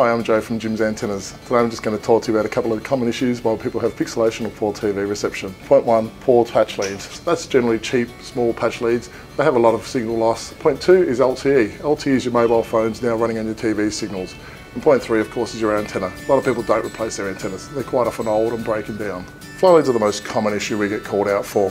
Hi, I'm Joe from Jim's Antennas. Today I'm just going to talk to you about a couple of common issues while people have pixelation or poor TV reception. Point one, poor patch leads. That's generally cheap, small patch leads. They have a lot of signal loss. Point two is LTE. LTE is your mobile phones now running on your TV signals. And point three, of course, is your antenna. A lot of people don't replace their antennas. They're quite often old and breaking down. Fly leads are the most common issue we get called out for.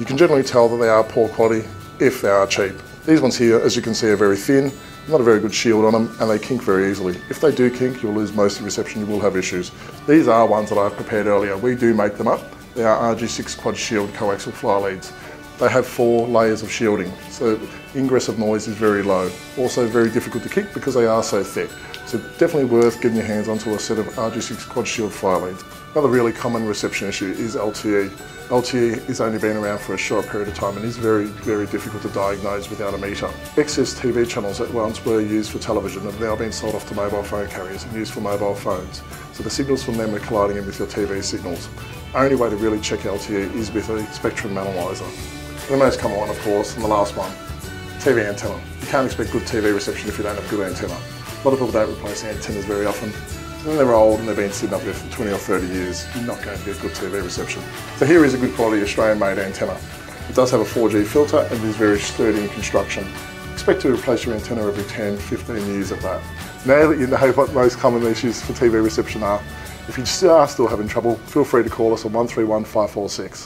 You can generally tell that they are poor quality if they are cheap. These ones here, as you can see, are very thin, not a very good shield on them, and they kink very easily. If they do kink, you'll lose most of the reception, you will have issues. These are ones that I've prepared earlier. We do make them up. They are RG6 quad shield coaxial fly leads. They have four layers of shielding, so ingress of noise is very low. Also very difficult to kick because they are so thick. So definitely worth getting your hands onto a set of RG6 quad shield fly leads. Another really common reception issue is LTE. LTE has only been around for a short period of time and is very, very difficult to diagnose without a meter. Excess TV channels that once were used for television have now been sold off to mobile phone carriers and used for mobile phones. So the signals from them are colliding in with your TV signals. Only way to really check LTE is with a spectrum analyzer. The most common one, of course, and the last one, TV antenna. You can't expect good TV reception if you don't have good antenna. A lot of people don't replace antennas very often. When they're old and they've been sitting up there for 20 or 30 years, you're not going to get good TV reception. So here is a good quality Australian-made antenna. It does have a 4G filter and is very sturdy in construction. Expect to replace your antenna every 10, 15 years of that. Now that you know what most common issues for TV reception are, if you are still having trouble, feel free to call us on 131 546.